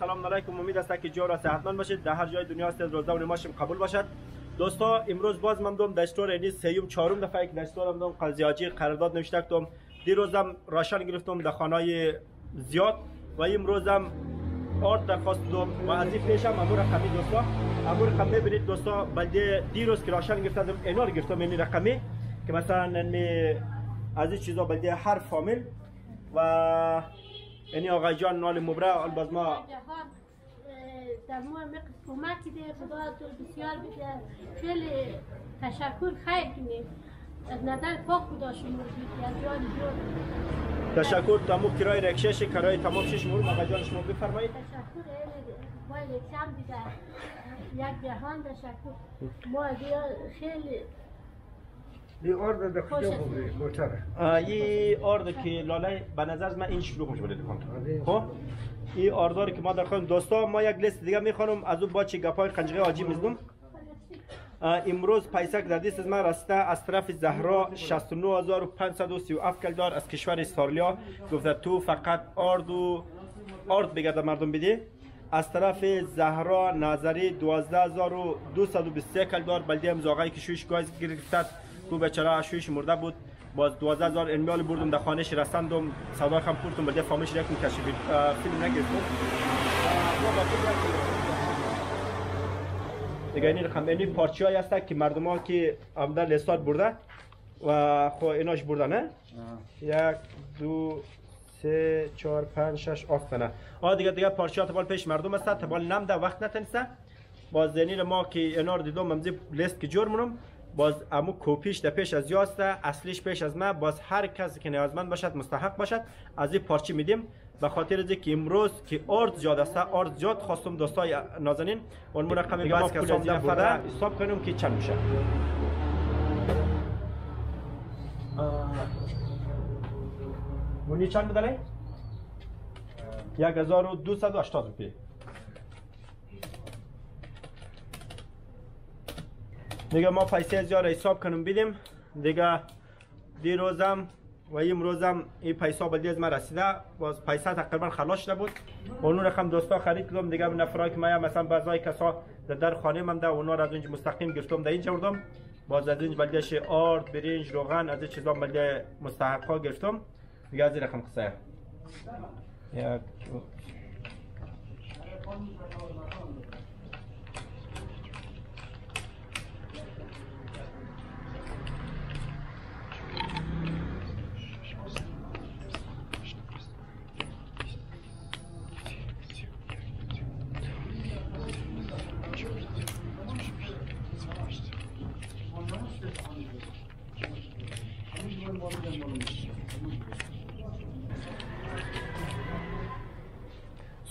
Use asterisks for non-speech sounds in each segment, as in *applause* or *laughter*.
سلام علیکم. امید است که جور صحتمند باشید. در هر جای دنیا هستید روزه و نماشم قبول باشد. دوستا امروز باز من دوم دستور اینی سیوم چهارم دفعه که دستورم دوم قضیاجی قرارداد نوشته کردم دیروزم راشن گرفتم در خانه زیاد و امروزم آرد درخواست دوم و از این پیشم امور رقمی دوستا. امور رقم ببینید دوستا بلده دیروز که راشن گرفتم رو گرفتم این رقمی که مثلا از این چیزا بلده هر فامیل. و یعنی آقای جان نال مبره الباز ما جهان در ما کمک ده خدا تو بسیار بده. خیلی تشکر خیر کنید از نظر پاک خدا شما از جان جور تشکر تمام کرای رکشش کرای تمام شش مورد. آقای جان شما بفرمایید. تشکر ما یکشم دیده یک جهان تشکر. ما خیلی این آرد در خوش کجا است. بودی موتره. این آرد که لاله به نظر من این شروع میشه بده خب؟ این آرداری که ما در خانم دوستا ما یک لیست دیگه می‌خوانم از اون با چی گپای قنجقه آجی می‌زدم امروز پیسک در دست از من رسته از طرف زهرا 69537 کلدار از کشور استرالیا. گفته تو فقط آرد و آرد بگرده مردم بده از طرف زهرا نظری 12223 کلدار بلده هم زاغایی که شویش گاز گرفتد کو بیچاره شویش مرده بود باز 12000 انمیال بردم در خانهش رساندم سودا خم پورتم بلده فامیلش رکن کشف فیلم نگرفتم. دیگه این رقم اینی پارچه هایی هست که مردم ها که عمده لستات برده و خو ایناش برده نه؟ یک دو سه چهار پنج شش آفت نه. آه دیگه دیگه پارچه ها تبال پیش مردم هست تبال نمده وقت نتنسته باز اینی ما که اینا رو دیدم ممزی لیست که جور منم باز امو کوپیش در پیش از یاسته اصلیش پیش از ما. باز هر کسی که نیازمند باشد مستحق باشد. از این پارچه میدیم. به خاطر از که امروز که آرد زیاد است آرد زیاد خواستم دوستای نازنین. اون رقم بس که صاحب نفره حساب کنیم که چند میشه. مونی چند بدله؟ و دوست و هشتاد روپیه دیگه ما پیسه زیاد حساب کنیم بیدیم. دیگه دیروزم و امروزم این پیسه به از ما رسیده. باز پیسه تقریبا خلاص شده بود. اون رقم دوستا خرید کردم دیگه نفرای که ما مثلا بعضای کسا در در خانه من ده اونا را از اینجا مستقیم گرفتم در اینجا بردم باز از اینجا بلدش آرد برنج روغن از این چیزا بلده مستحقا گرفتم. دیگه از این رقم قصه. یک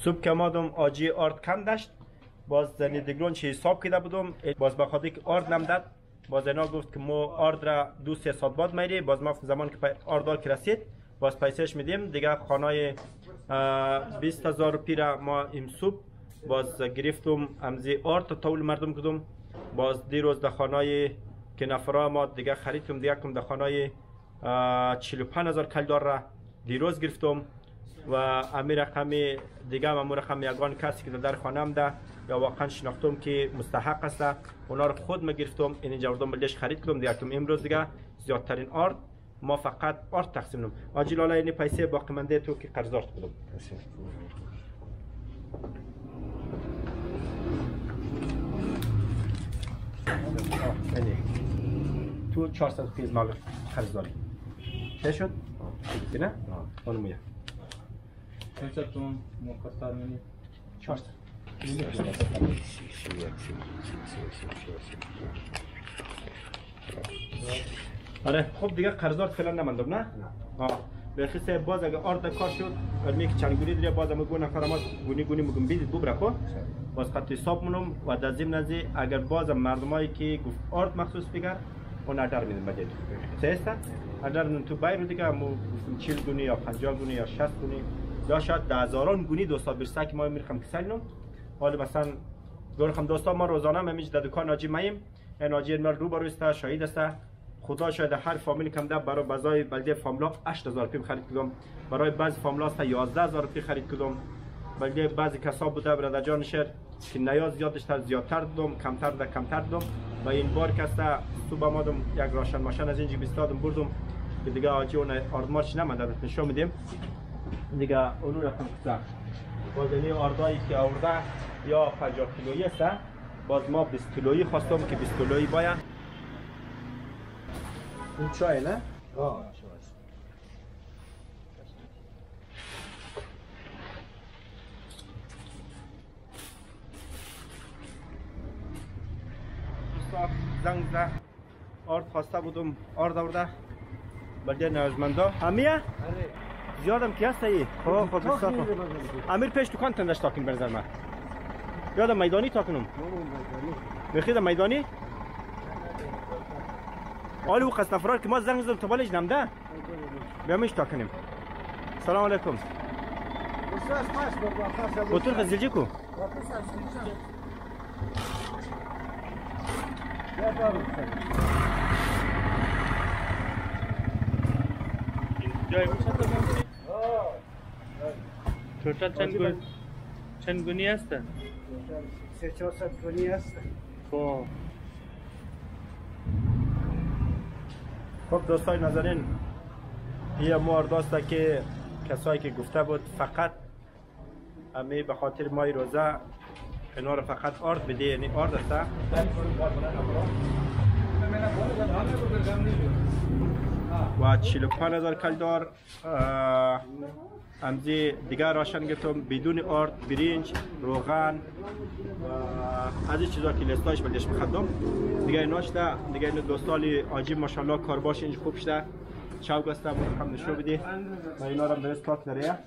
صبح که آمدم آجی آرد کم داشت. باز زنی دیگرون چی حساب کرده بودم. باز به خاطر که آرد نمدد باز اینا گفت که ما آرد را دو سه ساعت بعد میری. باز ما زمان که آرد که رسید باز پیسهش میدیم. دیگه خانه 20 هزار روپی را ما ام صبح باز گرفتم امزی آرد تا طول مردم کدم باز دیروز در خانه که نفرا ما دیگه خریدم دیگه کم در خانه 45 هزار کلدار را دیروز گرفتم. و امیر رقم دیگه هم رقم یگان کسی که در خانم ده یا واقعا شناختم که مستحق است اونا رو خود ما گرفتم این اینجا بردم بلش خرید کردم دیگه کم امروز دیگه زیادترین آرد ما فقط آرد تقسیم نم آجی لالا این پیسه باقی منده تو که قرضارت اینی. تو 400 پیز مال قرض داری چه شد؟ نه؟ اونو میاد Kaçatım mukaddar meni. 400 آره خب دیگه قرضدار فعلا نماندم نه؟ آه بخی سه باز اگه آرد کار شد علمی که چند گونی دیگه باز هم گونه گونی گونی مگم بیدید ببره خب باز خط حساب منم و در ضمن از اگر باز مردمایی که گفت آرد مخصوص بگر اون ادر میدم بده سه است ادر تو بایر دیگه مو گفتم 40 گونی یا 50 گونی یا 60 گونی یا شاید ده هزاران گونی دوستا برسه که ما میرخم کسلنم حالا مثلا گفتم دوستا ما روزانه همیشه در دکان ناجی این ناجی مر رو بروسته شهید است. خدا شاید هر فامیل کم ده برای بازای بلده فاملا 8000 پی خرید کردم برای بعض فاملا است 11000 پی خرید کردم بلکه بعضی کسا بوده برادر جان شهر که نیاز زیادش تر زیادتر دوم کمتر ده کمتر دوم و این بار کسا صبح آمدم یک راشن ماشین از اینجا بیستادم بردم. که دیگه آجی اون آردمارش نمانده نشون میدیم. دیگه اونو کسا باز این آردایی که آورده یا 50 کیلویی است. باز ما 20 کیلویی خواستم که 20 کیلویی باید. این چای نه؟ آه زنگ زده آرد خواسته بودم آرد آورده. بلده نیازمندا همیه؟ زیادم کی هست ای؟ خب خب امیر پیش دکان تندش تاکن به نظر من یادم میدانی تاکنم بخید میدانی؟ آلی او قصد فرار که ما زنگ زدم تو بالش نمده. بیامیش تاکنیم. سلام علیکم. بطور خزیلجی کو؟ توتال چند چند گونی هستن؟ سه گونی هستن. خب. خب دوستای نظرین یه مورد دوستا که کسایی که گفته بود فقط امی به خاطر مای روزه اینا رو فقط آرد بده یعنی آرد است. و 45 هزار کلدار امزی دیگر راشن گفتم بدون آرد برنج روغن از این چیزا که لیستاش بلدش بخدم دیگه ایناش ده دیگه این دوستالی آجی ماشاءالله کار باش اینج خوب شده. چاو گسته بود هم نشو بده و اینا رو به استاک داره.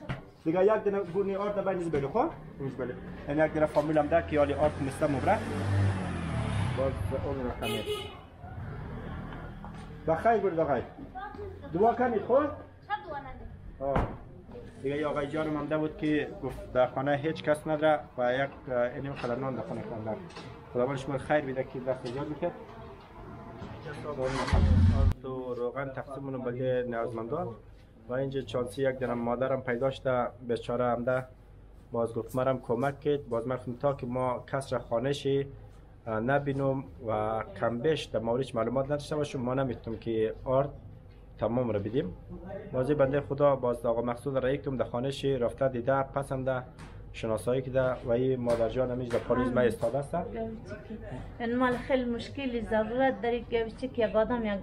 دیگه یک دونه گونی آرد بین بله خب؟ اینج بله. این یک دونه فامیل هم ده که یالی آرد مسته مبره باز اون رقمه بخیر برد آقای دعا کنید خود آه. دیگه یه آقای جانم هم بود که گفت در خانه هیچ کس نداره و یک اینیم خلرنان در خانه کنده خدا بانش من خیر بیده که دست ایجاد می‌کرد تو روغن تقسیم منو بده نیازمندان. و اینجا چانسی یک دنم مادرم پیدا شده بیچاره هم ده. باز گفت مرم کمک کرد باز مرفتم تا که ما کس را خانه شی. نبینم و کم بیش در موردش معلومات نداشته باشم. ما نمی‌تونم که آرد تمام رو بدیم. بازی بنده خدا باز آقا مقصود را یکتم در خانه شی رفته دیده پسنده شناسایی کده و این مادر جان همیش در پاریز ما استاده است. این مال خیلی مشکلی ضرورت داری گوشتی که یک آدم یک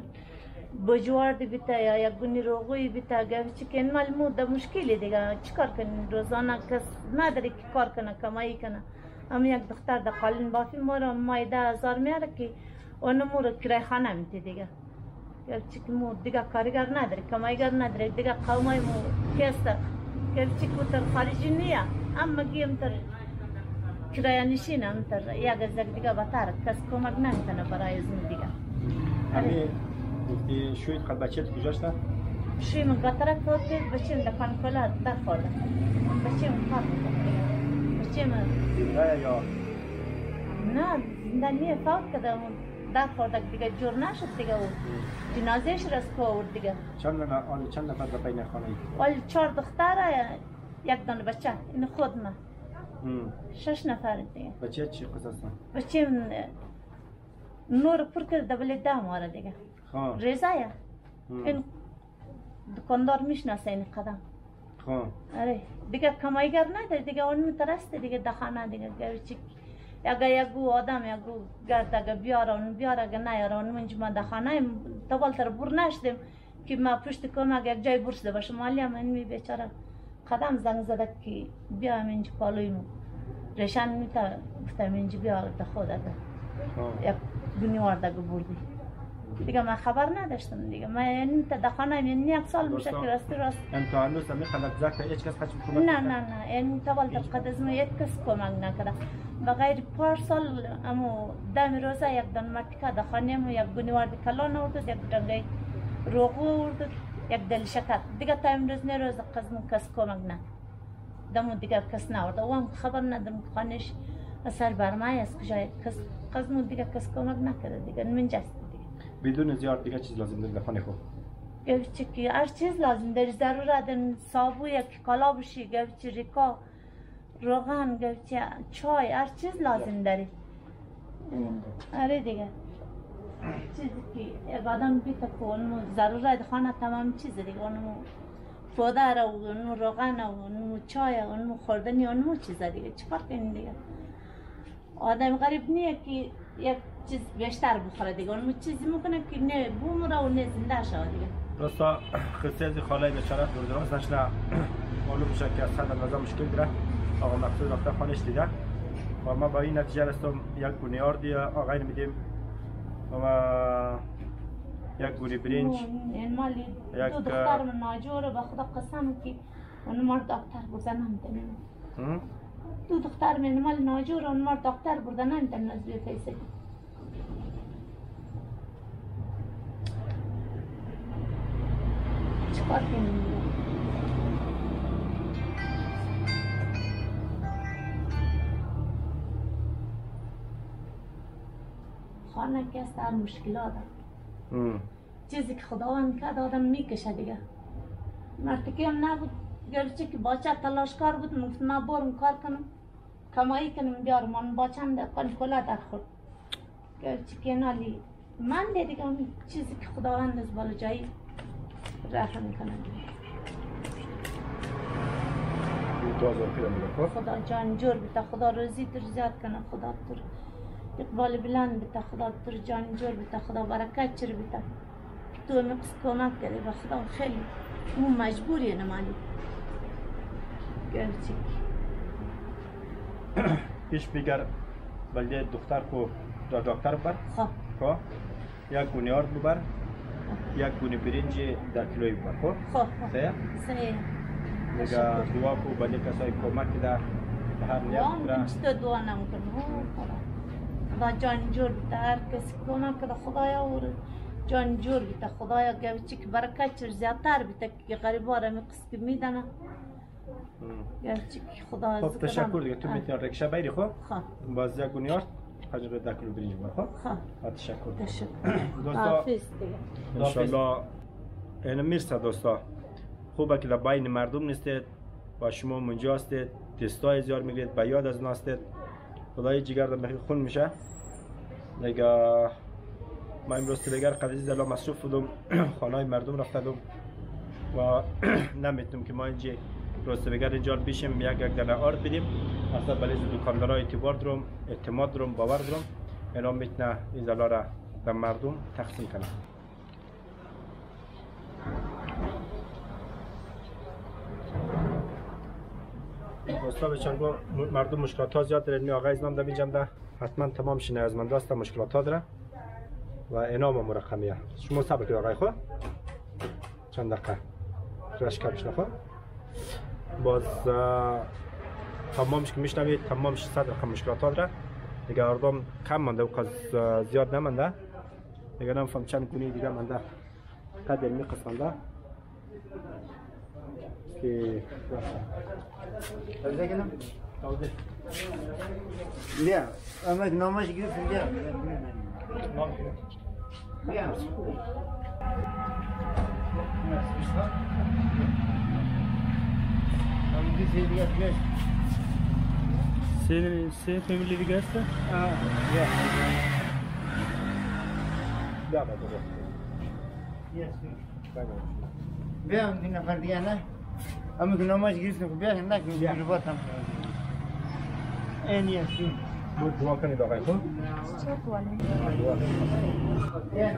بجوارد بیته یا یک گونی روغوی بیته گوشتی که این مال مو در مشکلی دیگه. چیکار کنی روزانه کس نداری که کار کنه کمایی کنه. اما یک دختر در قالین بافی ما رو مای ده هزار میاره که اون مو رو کرای خانه میده دیگه گوشتی که مو دیگه کارگر نداری کمایگر نداری دیگه قومای مو کسته گوشتی که تر خارجی نیه اما گیم تر کرایه نشینم تر یک از یک دیگه بتر کس کمک نمی‌کنه برای اون دیگه همین شوید خد بچه تو کجاست شوی من قطره فوت بچیم در پنکولا در خورده بچیم کار می‌کنه بچیم یا یا نه زندانیه فوت کده اون در خورده دیگه جور نشد دیگه او جنازهش رس کو آورد دیگه چند نفر چند نفر در بین خانه ای ولی چهار دختره یک دانه بچه این خود هم. شش نفر دیگه بچه چی قصص بچیم نور پر کرده بله ده ماره دیگه رضایه. این دکاندار می‌شناسه این قدم آره. دیگه کمایگر نداره دیگه اون میترسته دیگه دخانه دیگه گوشی اگه یگو آدم یگو گرد اگه اون بیاره اگه اون منج ما دخانه دوبال تر بور نشدیم که ما پشت کم اگه یک جای برسده باشه مالی هم می بیچاره. قدم زنگ زده که بیا اینج پالوی مو. ریشن میتا گفتم اینج بیا ده خود اگه خان یک دنیا وارده بردی. دیگه من خبر نداشتم دیگه. من این تا دخانه این یک سال میشه که راستی راست. انت هنوز می خلق زکر هیچ کس خچ کمک نه نه نه. این تا قد از ما یک کس کمک نکرده و غیر پارسال امو دم روزه یک دن مرتکه دخانه مو یک گونی وارد کلان آورد یک دنگه روغو آورد یک دل شکر. دیگه تا امروز نه روز قزمو کس کمک نه دمو دیگه کس نورده و هم خبر ندارم خانش اثر برمای است کجای کس قزمو دیگه کس کمک نکرده دیگه. دیگه بدون زیاد دیگه چیز لازم داره در خانه خود که هر چیز لازم داری ضرورت داریم صابو یک کالا بشی گوچه ریکا روغن گوچه چای هر چیز لازم داری. آره دیگه. چیزی که آدم بیت که اونمو ضرورت خانه تمام چیز دیگه. اونمو پودر و اونمو روغن و اونمو چای و اونمو خوردنی اونمو چیز دیگه. چیکار کنیم دیگه؟ آدم غریب نیه که یک چیز بیشتر بخوره دیگه. اونمو چیزی می‌کنه که نه بومره و نه زنده شود دیگه. دوستا قصه از خاله بیچاره دور دراز نشنه معلوم میشه که از حد اندازه مشکل داره. آقا مقصود رفته خانش دیده. و ما با این نتیجه رستم یک گونه آردی آقای میدیم. و یک گونه برنج. این مالی دو دختر من ناجوره به خدا قسم که اون مار دکتر بردن نمی‌تونم هم؟ دو دختر من مال ناجور اون مار دکتر بردن نمی‌تونم از روی پیسه چیکار کنیم؟ خانه که است مشکلات. هم. چیزی که خداوند کرد آدم می‌کشه دیگه مرتکی هم نبود گرچه که باچه تلاش کار بود مفت ما برم کار کنم کمایی کنم بیارم من باچم در کلا در خورد گرچه که نالی من دیگه چیزی که خداوند از بالا جایی میده خب خدا جان جور بیتا خدا روزی در زیاد کنه خدا تر. اقبال بلند بیتا خدا تر جان جور بیتا خدا برکت چر بیتا. تو نقص کمک کرده و خدا خیلی مو مجبوری نمالی گرچه. پیش بگر بلده دختر کو دا دکتر بر؟ خواه خب. یک گونه آرد ببر؟ Yakuni pirinci dakilo bako. Saya. Saya. Nega dua ku banyak kasai komak kita bahar lihat. Wong kita dua nang kerja. خدا جان جور در کسی کنم که خدایا اور جان جور بیتا خدایا گوچی که برکت چر زیادتر بیتا که غریبا را می قسکی میدنه گوچی که خدا خب تشکر دیگه تو میتونی رکشه بیری خب باز یک گونیارد حجر ده کیلو برنج ببر خب. خواه و تشکر. دوستا انشالله این می‌رسه دوستا خوبه که در بین مردم نیستید و شما منجا هستید تستای زیار می‌گیرید به یاد از ناستید خدای جگر در خون میشه. دیگه ما امروز تلگر قدیز زلا مصروف بودم *clears throat* خانه مردم رفتدم و *clears throat* نمی‌تونم که ما اینجا بگر اینجا بیشیم یک یک دانه آرد بدیم. اصلا بلیز دکاندارا اعتبار دارم اعتماد دارم باور دارم. اینا می‌تونه این زلا را به مردم تقسیم کنه دوستا بچن گو مردم مشکلات ها زیاد دارن. می آقای ازنام در اینجا ده حتما تمام شنه از من داسته مشکلات ها داره و انام هم مرقمیه شما صبر کنید آقای خود چند دقیقه. رش کمش نخوا باز تمامش که میشنوید تمامش صد رقم مشکلات داره دیگه اردم کم مانده و زیاد نمانده دیگه نمیفهم چند گونه دیگه مانده قدر می قسمانده که Öyle gel. हम भी सेव या Senin, senin family the? Ah, yeah. Yeah, by the way. Yes, sir. By the way. Ve am din nafar diye na. Am ki namaz girsin ku biya na ki bir batam. En yes. Bu dua kan dua kan. Çok var. Dua. Yeah,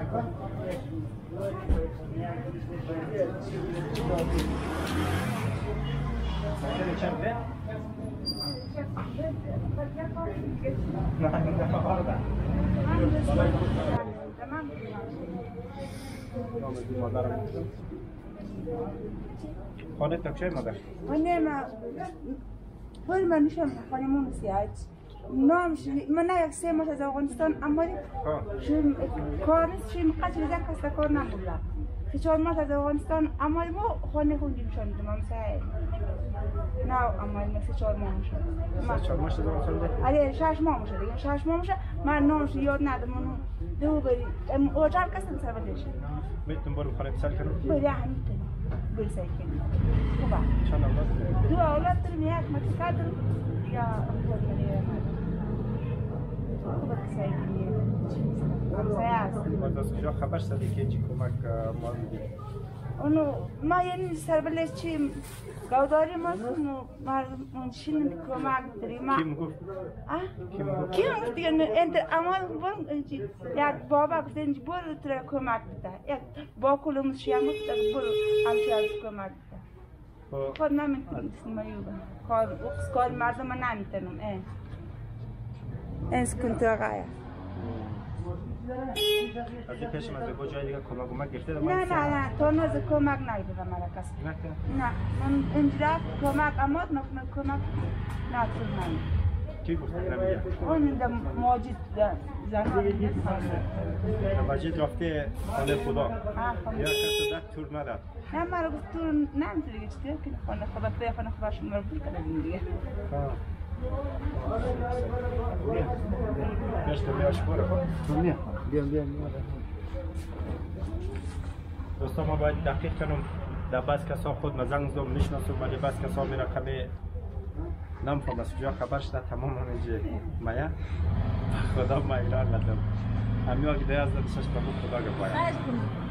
خانه تکشه مادر ونعم هول ما نشم خانمون سیاج نام شي من یک سه ماه از افغانستان اما کار شو مقصد زن کسا کار نمولا سه ماه از افغانستان اما ما خانه خوندیم شون دم سه نه اما ما سه چهار ماه میشه ما چهار ماه شده آره شش ماه میشه دیگه شش ماه میشه من نامش یاد ندارم منو دو بری ام اوجار کسم سر بدش می‌تونم برو خانه بسر کنم بری همین برسه کنی خوبه چند اولاد؟ دو اولاد دارم یک مکسکا دارم یا اولاد دارم خوبه که سعی کنی همسایه هست باز از خبر شدی که چی کمک ما اونو ما یعنی سربلش چی گوداری ما کنو منشین کمک داریم ما کی گفت آه کی گفت دیگه انت اما بون یک بابا گفت انجی برو تر کمک بده یک با کلم شیام گفت برو همشه کمک بده خود نمی‌تونم مایوبه کار کار مردم نمی‌تونم انس کنت آقایا از این پیش به جای دیگه کمک کمک گرفته نه نه نه تو نز کمک نگیدم مرا کسی نه من اینجا کمک اما نکنه کمک نه تو کی گفت نمیگه اون اینجا موجود زنگی مجید رفته خانه خدا یا کسی ده تور نداد نه مرا گفت تو نمی‌تونی دیگه چطور که خانه خدا خانه خدا شما رو بود کنه دیگه بیام بیام بیام. دوستا ما باید دقیق کنم در بس کسا خود مزنگ زدم می‌شناسم ولی بس کسا میره کمی نمیفهم از کجا خبر شده تمام همینجا مایه. خدا ما ایران ندم همی آگه دیگه از دستش خدا گفاید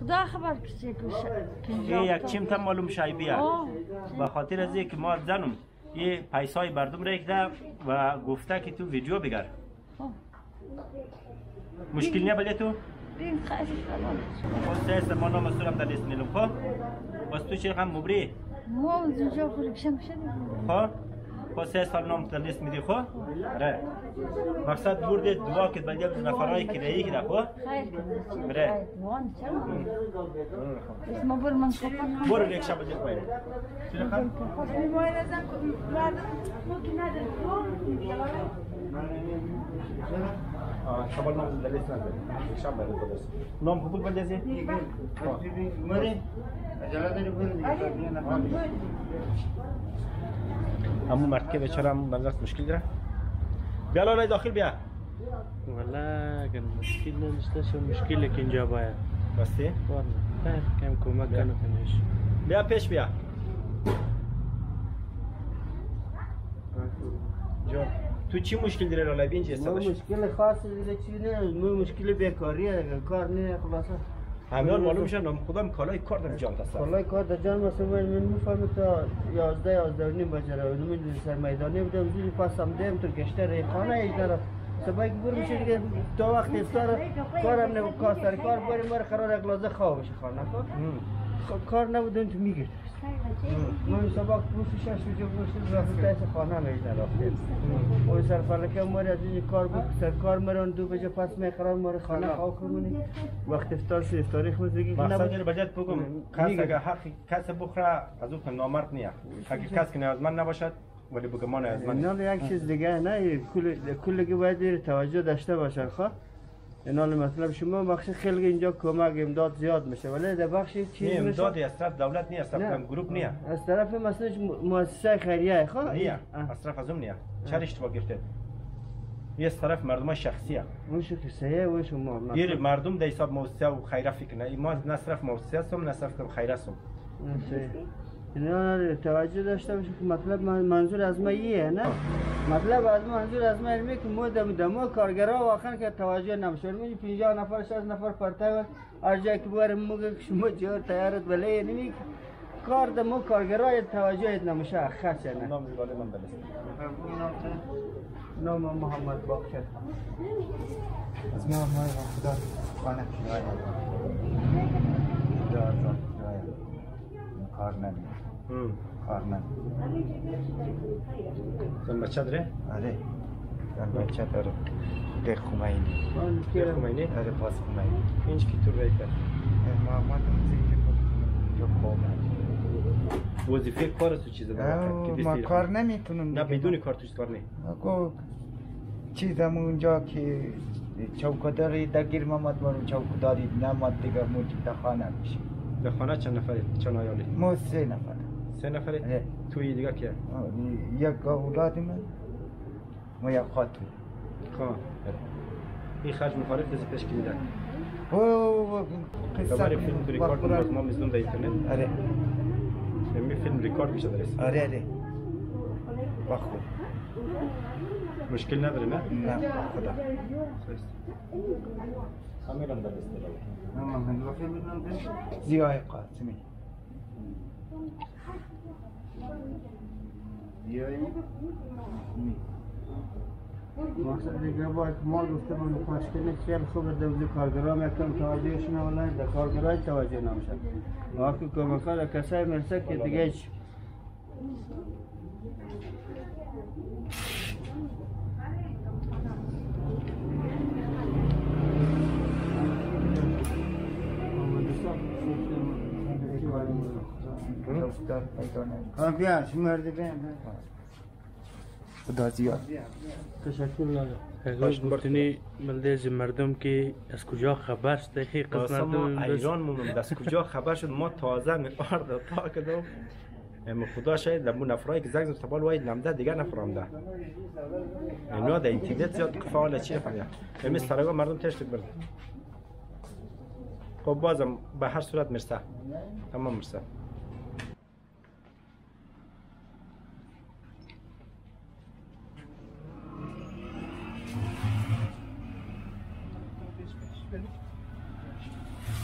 خدا خبر کسی که یک چیم تم معلوم شای بیا آه. به خاطر از که ما زنم یه پیسای مردم را ده و گفته که تو ویدیو بگر. مشکل نیه بله تو؟ بین خیلی خب سه ما نام سورم در لیست میلم خب بس تو چه هم مبری؟ ما از اینجا خورکشم شدیم خب؟ خب سه سال نام در لیست میدی خب؟ ره مقصد برده دعا که بلده بز نفرهای کرایی که خب کنید بره. وان چرا؟ اسم بر من پاپا برو یک شب بجید باید چه رقم؟ بیماری نزن مردم ممکن نداره آه شبال نام نزد یک شب باید بدرس نام قبول بلده زی؟ مری عجله داری برو دیگه. همون مرد که بیچاره هم بنظرت مشکل داره؟ بیا لالای داخل بیا. والله اگر مشکل نداشته شو مشکلی که اینجا باید. راستی؟ والله خیر کم کمک کنو کنیش بیا پیش بیا. جان تو چی مشکل داره اینجا ما استادش مشکل خاص دیگه چیزی نه؟ مشکل بیکاریه کار نه خلاصه. همیان معلوم شد نام خودم کالای کار دارم جان دست والله کار در جان مثلا من می‌فهمم تا 11 11 و نیم بجه رو نمی‌دونم سر میدانی بودم. زیر پاسم دیم. تو کشته ریخانه داره سبایی که برو میشه دیگه تا وقت استاره کارم نه کار سر کار. بریم مر قرار یک لحظه خواب بشه خانه. خب؟ کار نبودن تو میگه من سباق پروس شش بجه پروس رفت تایس خانه میش نرفتیم اون سر فلکه ماری از این کار بود سر کار مران دو بجه پس می قرار مار خانه. خواب کنونی وقت افطار سی افطاری خود دیگه که مقصد نبود. بجد بگم کس میگه. اگر حق کس بخوره از اون نامرد نیه اگر کس که نیازمند نباشد ولی بگم ما نیازمند اینا یک چیز دیگه نه کل کل که باید توجه داشته باشن خب؟ اینا مطلب شما بخش خیلی اینجا کمک امداد زیاد میشه. ولی در بخش نه چیز میشه؟ امدادی از طرف دولت نیه از طرف نه. گروپ نیه از طرف مثلا مؤسسه خیریه. خب نیه اه. از طرف از اون نیه چرا اشتباه گرفته. یه از طرف مردم شخصیه اون صحیح و شما. دیر مردم در حساب موسسه و خیره فکر نه. ما نه صرف موسسه هستم نه صرف خیره هستم. اینا توجه داشته باشه که مطلب من- منظور از ما ایه نه؟ مطلب از منظور از ما علمی که ما دم دم کارگرا واقعا که توجه نمیشه می 50 نفر 60 نفر پرتا هر جای که برم موقع که شما جور تیارت ولی نمی کار دم کارگرا توجه نمیشه خاصه نه نام زباله من بلست نام محمد باقر از ما ما خدا. خانه. کار نمیاد کار نمیاد زن بچه داره؟ آره. زن بچه داره. ده خمینی. دیر خمینی؟ آره پاس خمینی. اینج کی تو رای کرد؟ محمد زیر جو قومه وظیفه کار تو چیز او، ما کار نمیتونم نه. بدون کار توش کار نه اگه چیزم اونجا که چوکداری دگیر محمد بارو چوکداری نماد دیگه موجود خانه میشه در خانه چند نفری؟ چند آیالی؟ ما سه نفر. سه نفری؟ اه. توی دیگه که یک اولاد من. و یک خاتون. خب. این خرج مخالف دست پیش کلیده او خبر قصه فیلم تو ریکارد کنم ما می‌زدم در اینترنت. آره. می فیلم ریکارد میشه درست آره آره. با خود. مشکل نداره نه؟ نه خدا. کاملا در دست زیای قاسمی مقصد دیگه باید ما گفته من مشکل خیلی خوب دوزی کارگرام یکم توجهشون اولین در کارگرای توجه نمیشه وقتی کمکار کسای مرسه که دیگه دفتر پیدا نمی ها بیا شمرده بیا خدا زیاد. تشکر لاله گفتنی بلده از مردم که از کجا خبر شده؟ خی قسمت ایران مومن دست کجا خبر شد؟ ما تازه می آرد تا کدام ام خدا شاید لمو نفرایی که زنگ تبال واید نمده دیگر نفرامده. اینا در اینترنت زیاد فعال چی فهمید امی سرگاه مردم تشت برد خب بازم به هر صورت مرسه. تمام مرسه.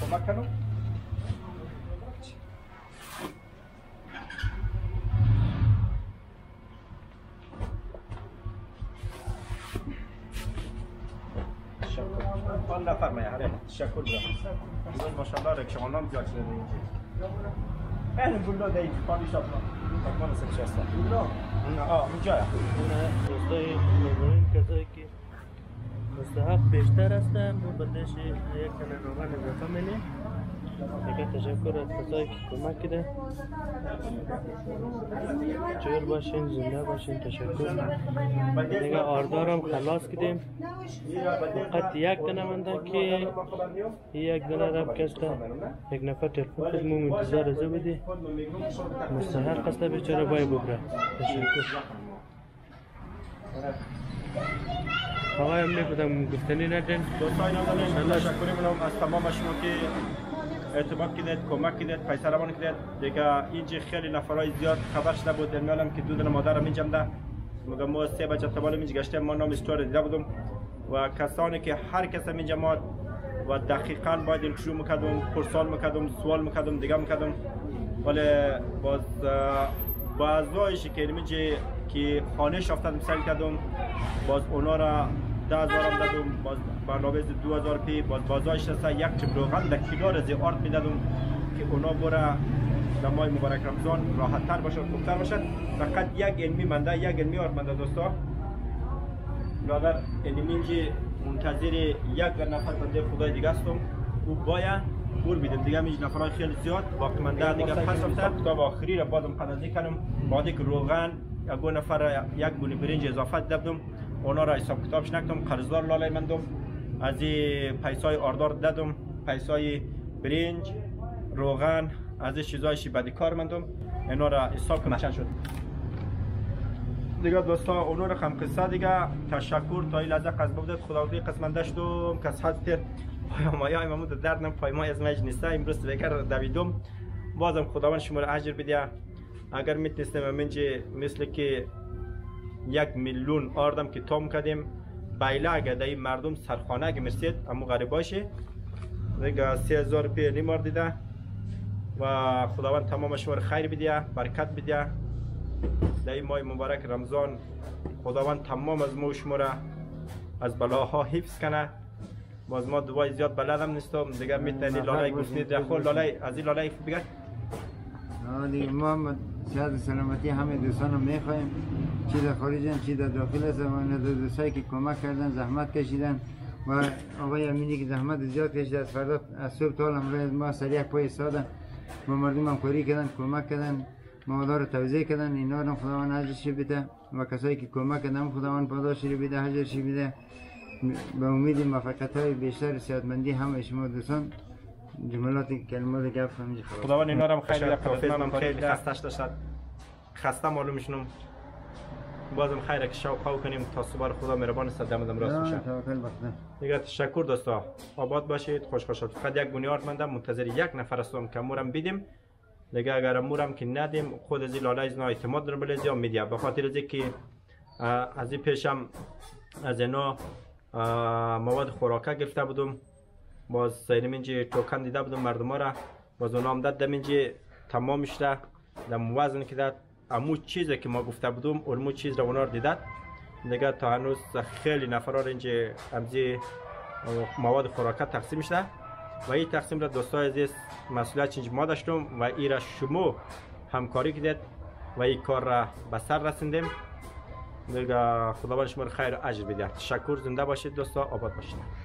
کمک کنم حال نفرمایه هره تشکر برم ماشاءالله رکشانان زیاد شده اینجا این بلو دی پانی شاپ تکمان سکش هستن آه اونجا دوستای نوین کسایی که مستحق بیشتر هستن. و بلدش یک روغن اضافه میلی دیگه تشکر از کسایی که کمک کرده. جور باشین زنده باشین تشکر دیگه آردارم خلاص کردیم. فقط یک دنه منده که یک دنه رب کسته یک نفر تلفن کرد مو منتظر ازه بودی مستحق است بیچاره بای ببره. تشکر. آقای هم نبودم گفتنی ندن دوستان اینا تشکر می‌کنم. از تمام شما که اعتماد کردید کمک کردید پیسه روان کردید. دیگه اینجا خیلی نفرای زیاد خبر شده بود. در میالم که دو دن مادرم اینجا ده مگه ما سه بچه تبال اینجا گشته ما نام استور دیده بودم. و کسانی که هر کس هم اینجا ما و دقیقا باید این شروع می‌کردم پرسان می‌کردم سوال می‌کردم دیگه می‌کردم. ولی باز بعضایش که اینجا که خانه شافتم سر کردم باز اونا را ده هزار هم دادم باز برنامه دو هزار پی باز بازایش هست یک چپ روغن در کنار از آرد می‌دادم که اونا بره در ماه مبارک رمضان راحت تر باشد خوبتر باشد فقط یک علمی منده یک علمی آرد منده دوستا. برادر علمی اینجا منتظر یک نفر بنده خدای دیگه هستم. او باید گور بیدم دیگه میج نفرای خیلی زیاد باقی منده دیگه پس رفته کتاب آخری را بازم پردازی کنم. بعد که روغن یک نفر یک گونه برنج اضافه دادم. اونا را حساب کتابش نکردم قرضدار لالای مندم از این پیسای آردار دادم پیسای برنج روغن از این چیزایشی بدی کار مندم اینا را حساب کنم چند شد دیگه دوستا اونو رو خم قصه دیگه تشکر تا این لحظه قصبه بودید خداوندی قسمت داشتم کس حد پای مایا امامو در دردم پای ما از مج نیسته امروز بگر دویدم بازم خداوند شما رو اجر بده اگر می‌تونستم منج مثل که یک میلیون آردم که تام کردیم. بایله اگر در این مردم سرخانه اگه مرسید اما غریب باشه. دیگه سی هزار پی نیمار دیده. و خداوند تمام شما رو خیر بده برکت بده در این ماه مبارک رمضان. خداوند تمام از ما و شما را از بلاها حفظ کنه. باز ما دوای زیاد بلدم نیستم. دیگه می‌تونی لالای گفتنی دخول لالای از این لالای بگه دیگه شاید سلامتی همه دوستان رو می‌خوایم. چی در خارج هم چی در داخل است. و دوستایی که کمک کردن زحمت کشیدن. و آقای امینی که زحمت زیاد کشید از فردا از صبح تا امروز ما سریع پای ایستادن با مردم همکاری کردن کمک کردن. مواد رو توزیع کردن. اینا رو خداوند اجرش بده. و کسایی که کمک کردن خداوند پاداشی رو بده اجرش بده. به امید موفقیت های بیشتر صحتمندی همه شما دوستان. جملات کلمات گفت همینجا خلاص خداوند اینا رو هم خیلی خیلی خستش داشتن خسته معلوم میشنم بازم خیره که شوق ها کنیم تا صبح خدا مهربان است دم دم راست میشه دیگه تشکر دوستا آباد باشید خوش خوش فقط یک بنیاد مندم منتظر یک نفر هستم که مورم بیدیم دیگه اگر مورم که ندیم خود از این لاله از اینا اعتماد در بلیزی یا میدیا به خاطر از که اه، از این پیشم از اینا مواد خوراکه گرفته بودم باز سینم اینجا توکن دیده بودم مردم را. باز اونا هم داد اینجا تمام شده دم وزن که داد. امو چیزی که ما گفته بودم اونمو چیز را اونا رو دیدد دیگه تا هنوز خیلی نفرار اینجا امزی مواد خوراکه تقسیم شده. و این تقسیم را دوستای عزیز مسئولیت اینجا ما داشتم و این را شما همکاری کردید و این کار را به سر رسیدیم. دیگه خداوند شما خیر و اجر بده. تشکر. زنده باشید دوستا. آباد باشید.